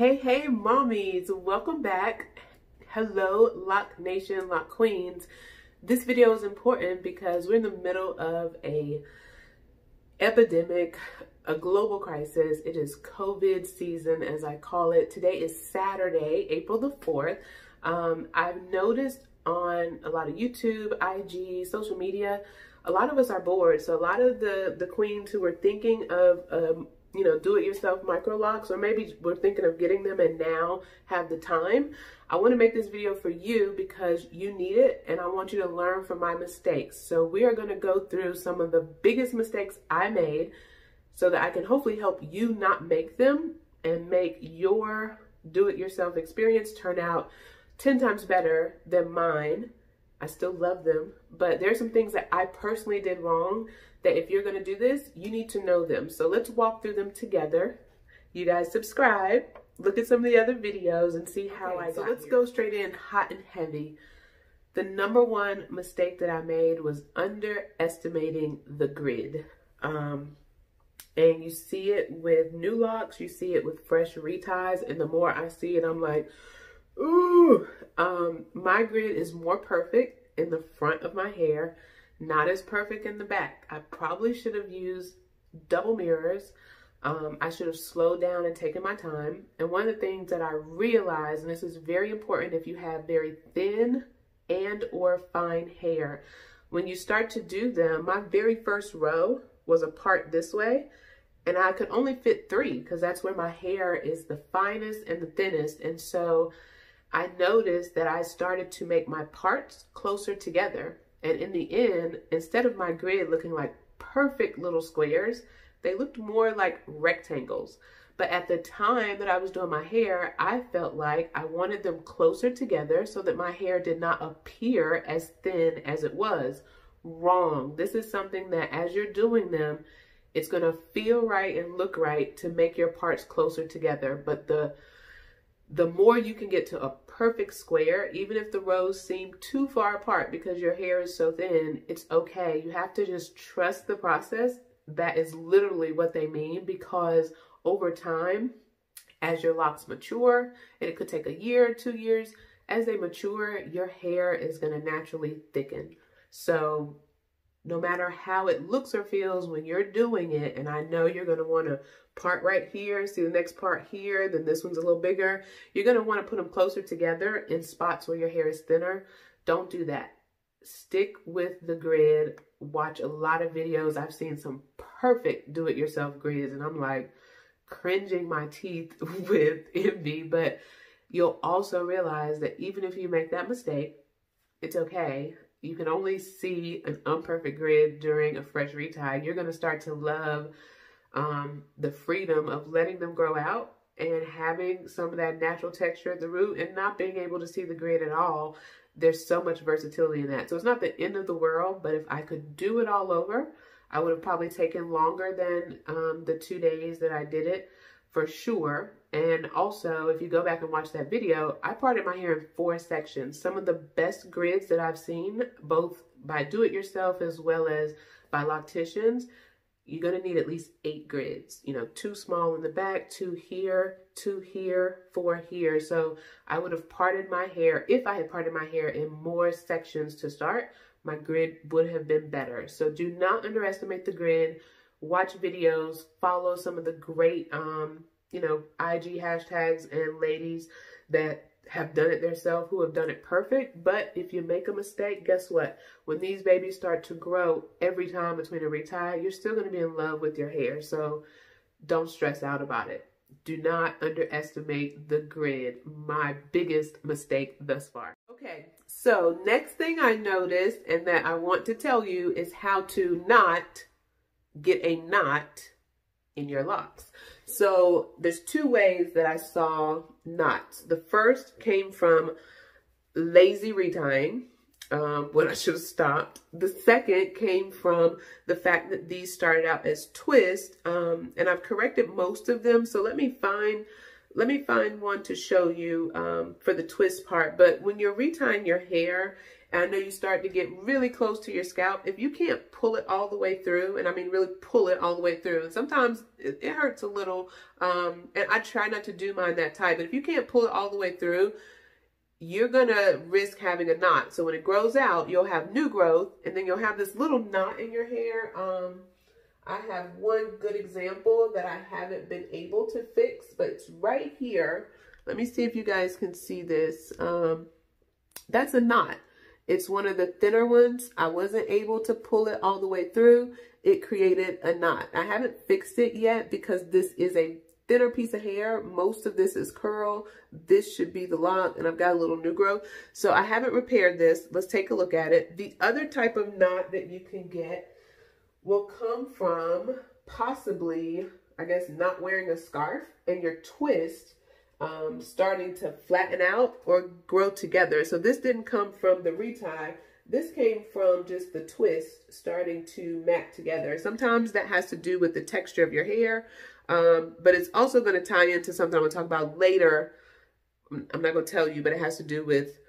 Hey, hey, mommies, welcome back. Hello, Lock Nation, Lock Queens. This video is important because we're in the middle of a epidemic, a global crisis. It is COVID season, as I call it. Today is Saturday, April the 4th. Um, I've noticed on a lot of YouTube, IG, social media, a lot of us are bored. So a lot of the, the queens who were thinking of um, you know, do-it-yourself micro locks, or maybe we're thinking of getting them and now have the time. I want to make this video for you because you need it and I want you to learn from my mistakes. So we are going to go through some of the biggest mistakes I made so that I can hopefully help you not make them and make your do-it-yourself experience turn out 10 times better than mine. I still love them, but there's some things that I personally did wrong that if you're going to do this, you need to know them. So let's walk through them together. You guys subscribe, look at some of the other videos and see how okay, I So let's here. go straight in hot and heavy. The number one mistake that I made was underestimating the grid. Um, and you see it with new locks, you see it with fresh reties, and the more I see it, I'm like, ooh. Um, my grid is more perfect in the front of my hair not as perfect in the back. I probably should have used double mirrors. Um, I should have slowed down and taken my time. And one of the things that I realized, and this is very important if you have very thin and or fine hair, when you start to do them, my very first row was apart this way and I could only fit three because that's where my hair is the finest and the thinnest. And so I noticed that I started to make my parts closer together and in the end, instead of my grid looking like perfect little squares, they looked more like rectangles. But at the time that I was doing my hair, I felt like I wanted them closer together so that my hair did not appear as thin as it was. Wrong. This is something that as you're doing them, it's going to feel right and look right to make your parts closer together. But the the more you can get to a perfect square, even if the rows seem too far apart because your hair is so thin, it's okay. You have to just trust the process. That is literally what they mean because over time, as your locks mature, and it could take a year or two years, as they mature, your hair is going to naturally thicken. So no matter how it looks or feels when you're doing it, and I know you're going to want to part right here, see the next part here, then this one's a little bigger. You're going to want to put them closer together in spots where your hair is thinner. Don't do that. Stick with the grid. Watch a lot of videos. I've seen some perfect do-it-yourself grids, and I'm like cringing my teeth with envy, but you'll also realize that even if you make that mistake, it's okay you can only see an unperfect grid during a fresh retie, you're going to start to love um, the freedom of letting them grow out and having some of that natural texture at the root and not being able to see the grid at all. There's so much versatility in that. So it's not the end of the world, but if I could do it all over, I would have probably taken longer than um, the two days that I did it for sure. And also, if you go back and watch that video, I parted my hair in four sections. Some of the best grids that I've seen, both by do-it-yourself as well as by locticians, you're going to need at least eight grids. You know, two small in the back, two here, two here, four here. So I would have parted my hair, if I had parted my hair in more sections to start, my grid would have been better. So do not underestimate the grid. Watch videos, follow some of the great um, you know, IG hashtags and ladies that have done it themselves who have done it perfect. But if you make a mistake, guess what? When these babies start to grow every time between a retie, you're still going to be in love with your hair. So don't stress out about it. Do not underestimate the grid. My biggest mistake thus far. Okay, so next thing I noticed and that I want to tell you is how to not get a knot in your locks. So there's two ways that I saw knots. The first came from lazy retying, um, when I should have stopped. The second came from the fact that these started out as twists, um, and I've corrected most of them. So let me find let me find one to show you um, for the twist part. But when you're retying your hair, I know you start to get really close to your scalp, if you can't pull it all the way through, and I mean really pull it all the way through, and sometimes it, it hurts a little, um, and I try not to do mine that tight, but if you can't pull it all the way through, you're gonna risk having a knot. So when it grows out, you'll have new growth, and then you'll have this little knot in your hair. Um, I have one good example that I haven't been able to fix, but it's right here. Let me see if you guys can see this. Um, that's a knot. It's one of the thinner ones. I wasn't able to pull it all the way through. It created a knot. I haven't fixed it yet because this is a thinner piece of hair. Most of this is curl. This should be the lock and I've got a little new growth. So I haven't repaired this. Let's take a look at it. The other type of knot that you can get will come from possibly, I guess, not wearing a scarf and your twist um, starting to flatten out or grow together. So this didn't come from the retie. This came from just the twist starting to mat together. Sometimes that has to do with the texture of your hair, um, but it's also going to tie into something I'm going to talk about later. I'm not going to tell you, but it has to do with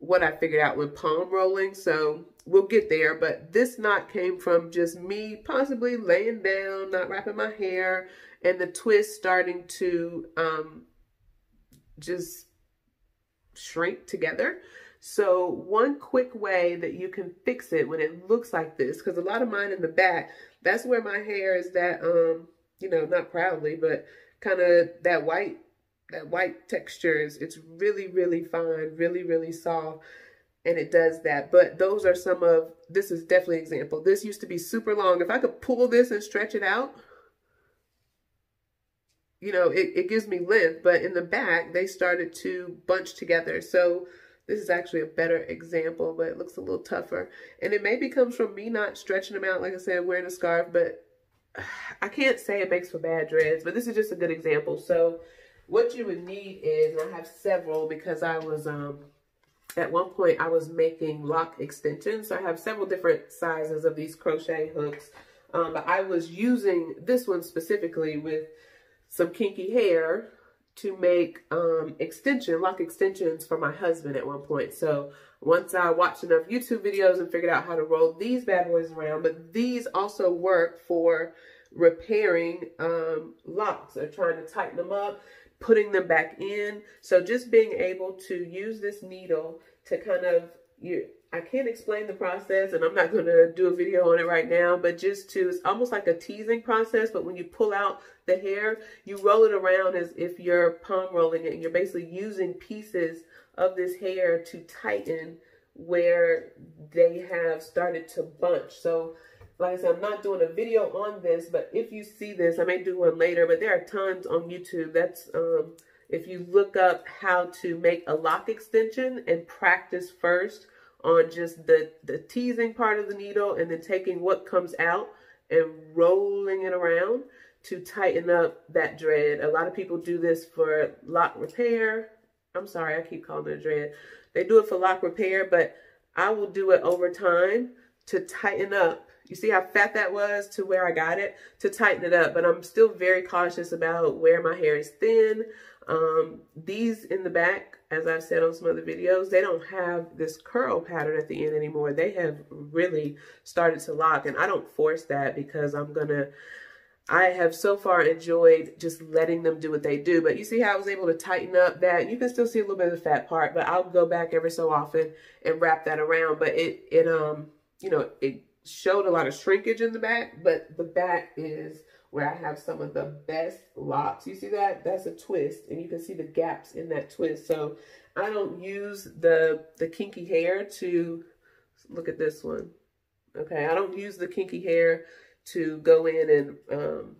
what I figured out with palm rolling. So we'll get there. But this knot came from just me possibly laying down, not wrapping my hair, and the twist starting to um, just shrink together. So one quick way that you can fix it when it looks like this, because a lot of mine in the back, that's where my hair is that, um, you know, not proudly, but kind of that white that white texture is it's really really fine really really soft and it does that. But those are some of this is definitely example. This used to be super long. If i could pull this and stretch it out you know it, it gives me length but in the back they started to bunch together. So this is actually a better example but it looks a little tougher. And it maybe comes from me not stretching them out like i said wearing a scarf but i can't say it makes for bad dreads but this is just a good example. So what you would need is, and I have several because I was, um, at one point I was making lock extensions. So I have several different sizes of these crochet hooks. Um, but I was using this one specifically with some kinky hair to make um, extension, lock extensions for my husband at one point. So once I watched enough YouTube videos and figured out how to roll these bad boys around, but these also work for repairing um, locks or trying to tighten them up putting them back in. So just being able to use this needle to kind of, you, I can't explain the process and I'm not going to do a video on it right now, but just to, it's almost like a teasing process, but when you pull out the hair, you roll it around as if you're palm rolling it and you're basically using pieces of this hair to tighten where they have started to bunch. So like I said, I'm not doing a video on this, but if you see this, I may do one later, but there are tons on YouTube. That's, um, if you look up how to make a lock extension and practice first on just the, the teasing part of the needle and then taking what comes out and rolling it around to tighten up that dread. A lot of people do this for lock repair. I'm sorry, I keep calling it a dread. They do it for lock repair, but I will do it over time to tighten up you see how fat that was to where I got it to tighten it up. But I'm still very cautious about where my hair is thin. Um, these in the back, as I've said on some other videos, they don't have this curl pattern at the end anymore. They have really started to lock. And I don't force that because I'm going to... I have so far enjoyed just letting them do what they do. But you see how I was able to tighten up that. You can still see a little bit of the fat part, but I'll go back every so often and wrap that around. But it, it um, you know, it showed a lot of shrinkage in the back, but the back is where I have some of the best locks. You see that? That's a twist, and you can see the gaps in that twist. So I don't use the, the kinky hair to, look at this one. Okay, I don't use the kinky hair to go in and um,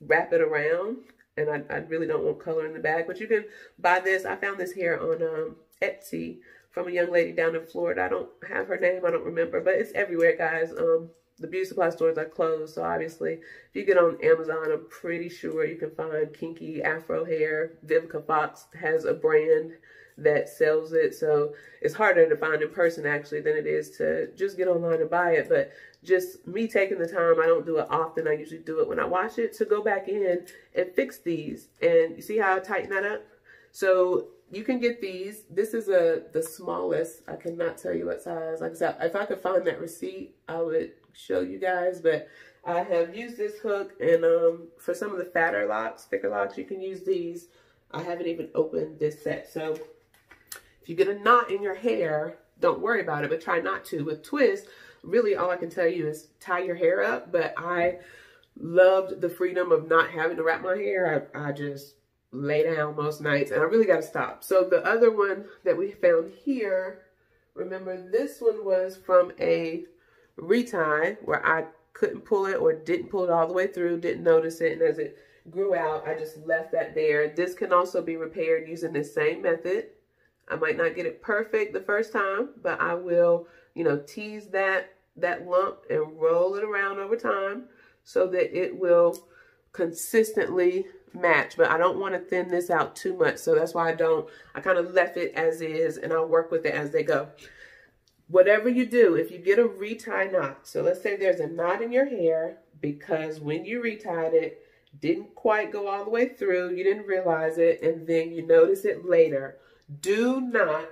wrap it around. And I, I really don't want color in the back, but you can buy this. I found this hair on um, Etsy from a young lady down in Florida. I don't have her name. I don't remember, but it's everywhere, guys. Um, the beauty supply stores are closed. So obviously, if you get on Amazon, I'm pretty sure you can find kinky afro hair. Vivica Fox has a brand that sells it. So it's harder to find in person actually than it is to just get online and buy it. But just me taking the time. I don't do it often. I usually do it when I wash it to go back in and fix these. And you see how I tighten that up? So you can get these. This is a the smallest. I cannot tell you what size. Like I said, if I could find that receipt, I would show you guys. But I have used this hook and um, for some of the fatter locks, thicker locks, you can use these. I haven't even opened this set. So if you get a knot in your hair, don't worry about it, but try not to. With twist, really all I can tell you is tie your hair up, but I loved the freedom of not having to wrap my hair. I, I just lay down most nights and I really got to stop. So the other one that we found here, remember this one was from a retie where I couldn't pull it or didn't pull it all the way through, didn't notice it. And as it grew out, I just left that there. This can also be repaired using the same method. I might not get it perfect the first time, but I will, you know, tease that, that lump and roll it around over time so that it will consistently match. But I don't want to thin this out too much. So that's why I don't, I kind of left it as is and I'll work with it as they go whatever you do, if you get a retie knot, so let's say there's a knot in your hair because when you retied it, didn't quite go all the way through, you didn't realize it, and then you notice it later, do not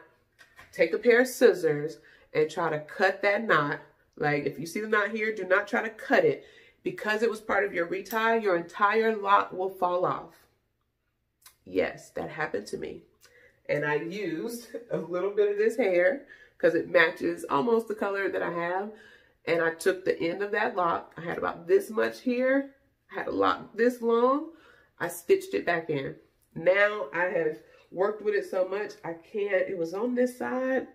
take a pair of scissors and try to cut that knot. Like if you see the knot here, do not try to cut it. Because it was part of your retie, your entire lock will fall off. Yes, that happened to me. And I used a little bit of this hair because it matches almost the color that I have. And I took the end of that lock. I had about this much here. I had a lock this long. I stitched it back in. Now I have worked with it so much, I can't, it was on this side.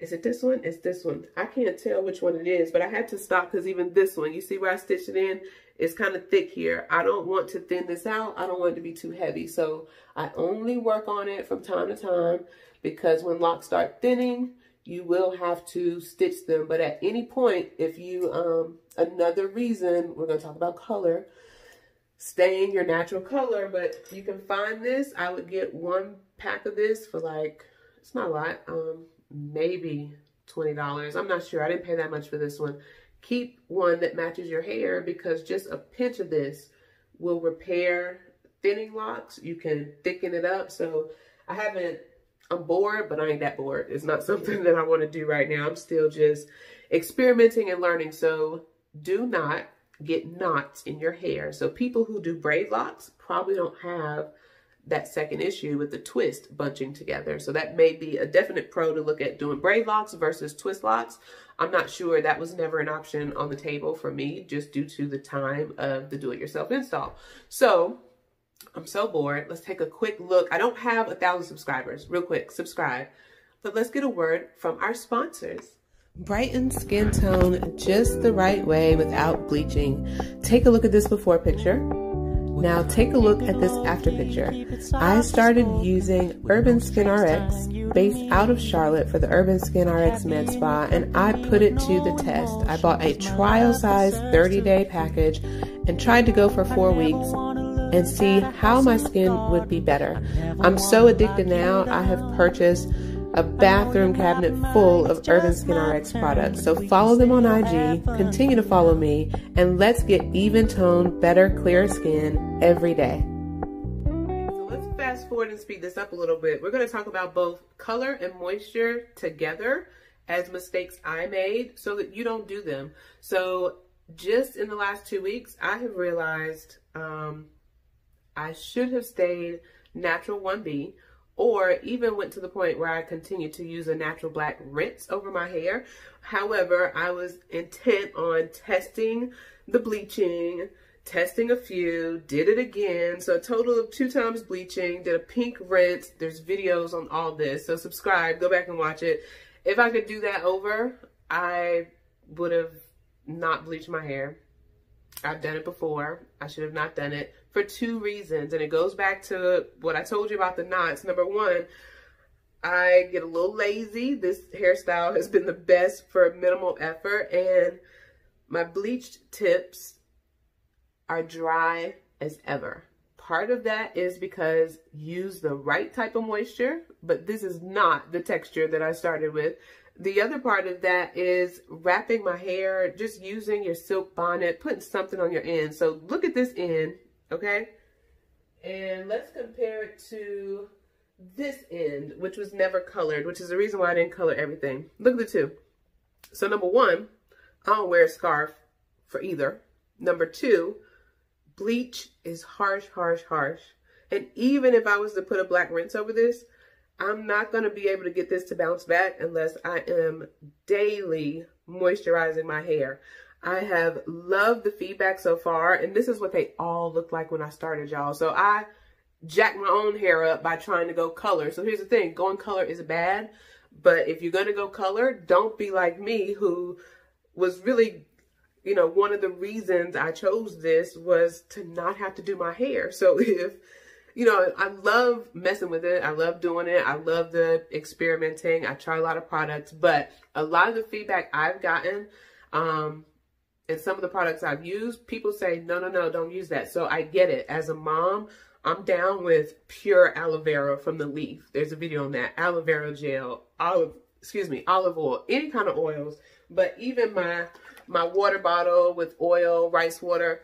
Is it this one? It's this one. I can't tell which one it is, but I had to stop because even this one, you see where I stitched it in? It's kind of thick here. I don't want to thin this out. I don't want it to be too heavy. So I only work on it from time to time because when locks start thinning, you will have to stitch them. But at any point, if you, um, another reason, we're going to talk about color, staying your natural color, but you can find this. I would get one pack of this for like, it's not a lot, um, maybe $20. I'm not sure. I didn't pay that much for this one. Keep one that matches your hair because just a pinch of this will repair thinning locks. You can thicken it up. So I haven't I'm bored, but I ain't that bored. It's not something that I want to do right now. I'm still just experimenting and learning. So do not get knots in your hair. So people who do braid locks probably don't have that second issue with the twist bunching together. So that may be a definite pro to look at doing braid locks versus twist locks. I'm not sure that was never an option on the table for me just due to the time of the do-it-yourself install. So I'm so bored. Let's take a quick look. I don't have a thousand subscribers. Real quick, subscribe. But let's get a word from our sponsors. Brighten skin tone just the right way without bleaching. Take a look at this before picture. Now take a look at this after picture. I started using Urban Skin RX based out of Charlotte for the Urban Skin RX Med Spa and I put it to the test. I bought a trial size 30 day package and tried to go for four weeks and see how my skin would be better. I'm so addicted now, I have purchased a bathroom cabinet full of Urban Skin RX products. So follow them on IG, continue to follow me, and let's get even toned, better, clearer skin every day. So let's fast forward and speed this up a little bit. We're going to talk about both color and moisture together as mistakes I made so that you don't do them. So just in the last two weeks, I have realized um, I should have stayed natural 1B or even went to the point where I continued to use a natural black rinse over my hair. However, I was intent on testing the bleaching, testing a few, did it again. So a total of two times bleaching, did a pink rinse. There's videos on all this. So subscribe, go back and watch it. If I could do that over, I would have not bleached my hair. I've done it before. I should have not done it for two reasons. And it goes back to what I told you about the knots. Number one, I get a little lazy. This hairstyle has been the best for minimal effort. And my bleached tips are dry as ever. Part of that is because use the right type of moisture, but this is not the texture that I started with. the other part of that is wrapping my hair, just using your silk bonnet, putting something on your end. So look at this end, okay? And let's compare it to this end, which was never colored, which is the reason why I didn't color everything. Look at the two. So number one, I don't wear a scarf for either. Number two, bleach is harsh, harsh, harsh. And even if I was to put a black rinse over this, I'm not going to be able to get this to bounce back unless I am daily moisturizing my hair. I have loved the feedback so far, and this is what they all looked like when I started, y'all. So I jacked my own hair up by trying to go color. So here's the thing, going color is bad, but if you're going to go color, don't be like me who was really, you know, one of the reasons I chose this was to not have to do my hair. So if you know, I love messing with it. I love doing it. I love the experimenting. I try a lot of products, but a lot of the feedback I've gotten, um, and some of the products I've used, people say, no, no, no, don't use that. So I get it. As a mom, I'm down with pure aloe vera from the leaf. There's a video on that. Aloe vera gel, olive, excuse me, olive oil, any kind of oils. But even my, my water bottle with oil, rice water,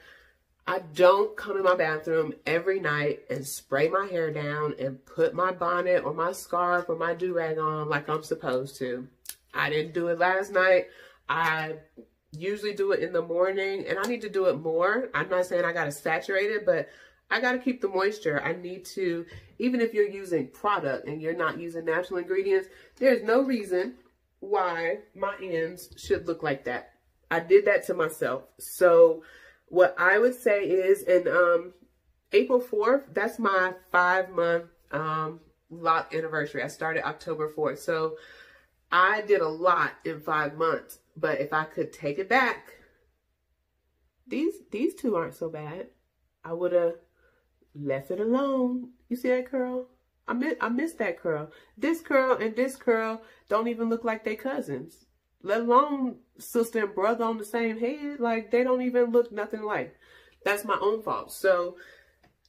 I don't come in my bathroom every night and spray my hair down and put my bonnet or my scarf or my do-rag on like I'm supposed to. I didn't do it last night. I usually do it in the morning and I need to do it more. I'm not saying I got to saturate it, but I got to keep the moisture. I need to, even if you're using product and you're not using natural ingredients, there's no reason why my ends should look like that. I did that to myself. So what I would say is in um, April 4th, that's my five month um, lock anniversary. I started October 4th. So I did a lot in five months. But if I could take it back, these these two aren't so bad. I would have left it alone. You see that curl? I miss, I miss that curl. This curl and this curl don't even look like they cousins let alone sister and brother on the same head. Like, they don't even look nothing like. That's my own fault. So,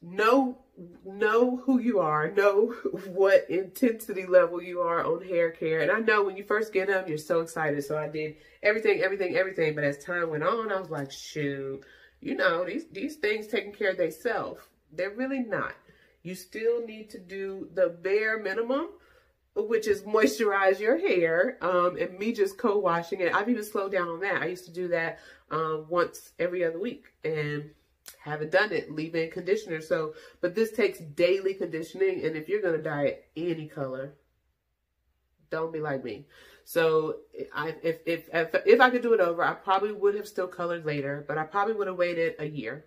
know, know who you are. Know what intensity level you are on hair care. And I know when you first get them, you're so excited. So, I did everything, everything, everything. But as time went on, I was like, shoot, you know, these, these things taking care of themselves. They're really not. You still need to do the bare minimum which is moisturize your hair um, and me just co-washing it. I've even slowed down on that. I used to do that um, once every other week and haven't done it, leave-in conditioner. So, but this takes daily conditioning. And if you're going to dye it any color, don't be like me. So I, if, if, if, if I could do it over, I probably would have still colored later, but I probably would have waited a year.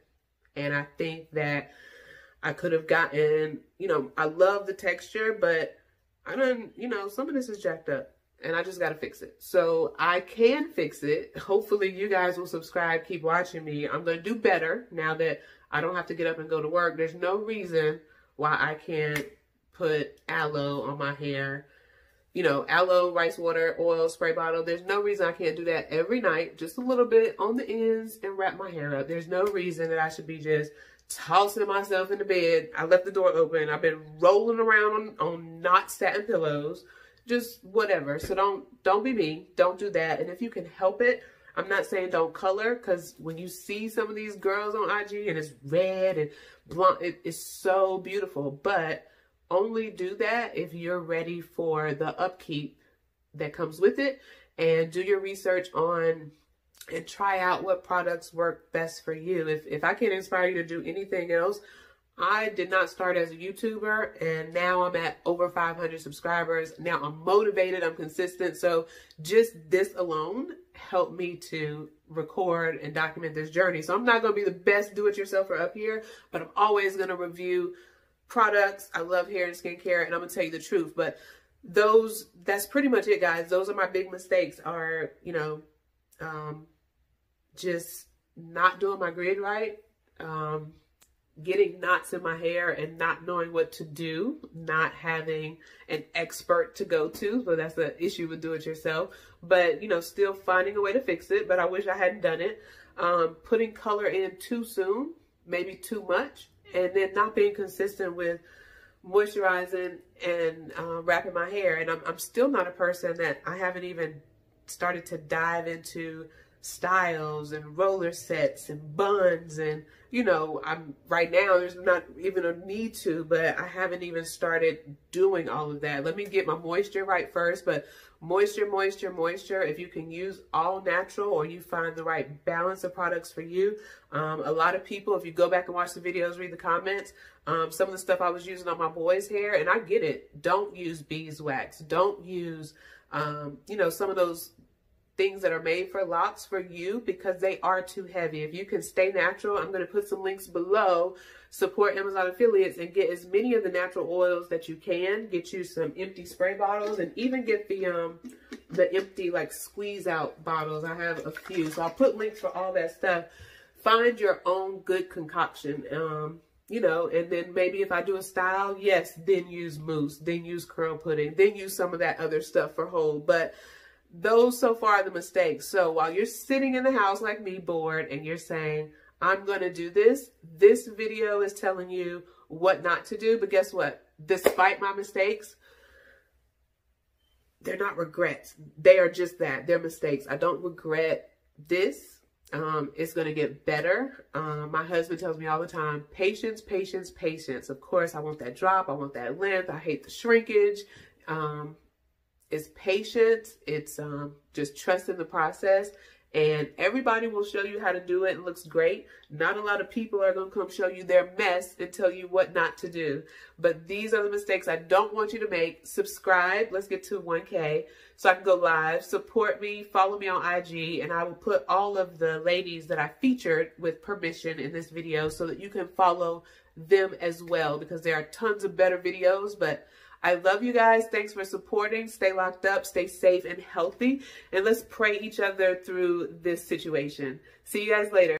And I think that I could have gotten, you know, I love the texture, but I don't, you know, some of this is jacked up and I just got to fix it. So I can fix it. Hopefully you guys will subscribe, keep watching me. I'm going to do better now that I don't have to get up and go to work. There's no reason why I can't put aloe on my hair. You know, aloe, rice water, oil, spray bottle. There's no reason I can't do that every night. Just a little bit on the ends and wrap my hair up. There's no reason that I should be just tossing myself in the bed. I left the door open. I've been rolling around on, on not satin pillows. Just whatever. So don't don't be mean. Don't do that. And if you can help it, I'm not saying don't color because when you see some of these girls on IG and it's red and blonde, it is so beautiful. But only do that if you're ready for the upkeep that comes with it and do your research on and try out what products work best for you. If, if I can inspire you to do anything else, I did not start as a YouTuber and now I'm at over 500 subscribers. Now I'm motivated, I'm consistent. So just this alone helped me to record and document this journey. So I'm not going to be the best do-it-yourselfer up here, but I'm always going to review products. I love hair and skincare and I'm going to tell you the truth. But those, that's pretty much it, guys. Those are my big mistakes are, you know, um, just not doing my grid right, um, getting knots in my hair and not knowing what to do, not having an expert to go to. So that's the issue with do it yourself. But, you know, still finding a way to fix it. But I wish I hadn't done it. Um, putting color in too soon, maybe too much. And then not being consistent with moisturizing and uh, wrapping my hair. And I'm, I'm still not a person that I haven't even started to dive into styles and roller sets and buns and you know I'm right now there's not even a need to but I haven't even started doing all of that. Let me get my moisture right first but moisture moisture moisture. If you can use all natural or you find the right balance of products for you um, a lot of people if you go back and watch the videos read the comments um, some of the stuff I was using on my boys hair and I get it. Don't use beeswax. Don't use um, you know some of those things that are made for locks for you because they are too heavy. If you can stay natural, I'm going to put some links below. Support Amazon affiliates and get as many of the natural oils that you can. Get you some empty spray bottles and even get the um the empty like squeeze out bottles. I have a few. So I'll put links for all that stuff. Find your own good concoction. Um you know, and then maybe if I do a style, yes, then use mousse, then use curl pudding, then use some of that other stuff for hold. But those so far are the mistakes. So while you're sitting in the house like me bored and you're saying, I'm going to do this, this video is telling you what not to do. But guess what? Despite my mistakes, they're not regrets. They are just that. They're mistakes. I don't regret this. Um, it's going to get better. Um, my husband tells me all the time, patience, patience, patience. Of course, I want that drop. I want that length. I hate the shrinkage. Um, it's patience. It's um, just trust in the process. And everybody will show you how to do it. It looks great. Not a lot of people are going to come show you their mess and tell you what not to do. But these are the mistakes I don't want you to make. Subscribe. Let's get to 1K so I can go live. Support me. Follow me on IG. And I will put all of the ladies that I featured with permission in this video so that you can follow them as well because there are tons of better videos. But I love you guys. Thanks for supporting. Stay locked up, stay safe and healthy. And let's pray each other through this situation. See you guys later.